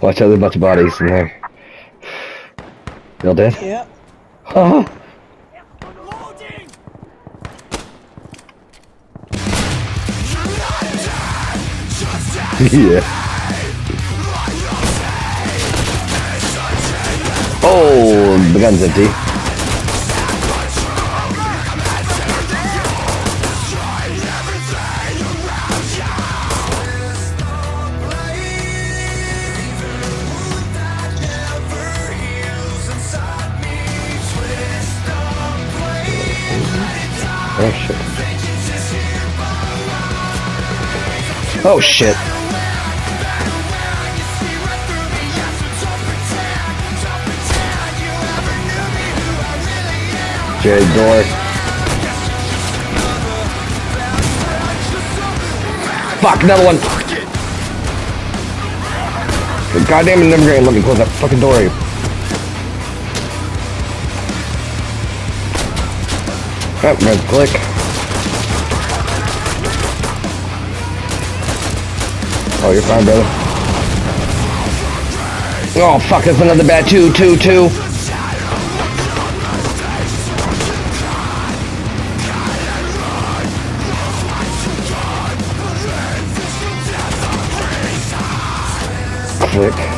Watch out, there's a bunch of bodies in there. Y'all dead? Yep. Huh? Oh. yeah. Oh, the gun's empty. Oh shit. Oh shit. Jared door. Fuck, another one. Goddamn never gonna close that fucking door. Oh, red click. Oh, you're fine, brother. Oh, fuck, that's another bad two, two, two. Click.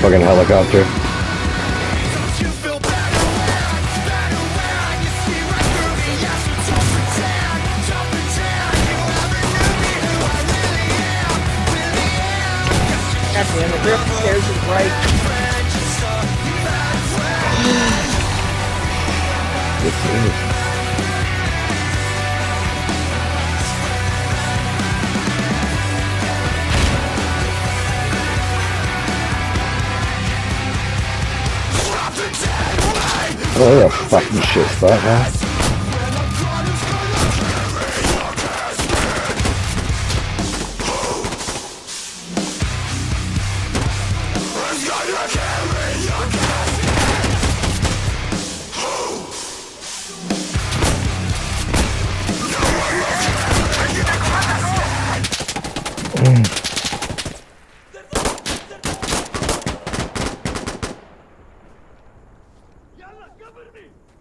Fucking helicopter. God damn it, they're upstairs to the right. This is. Oh, yeah, fucking shit, that right? to cover me!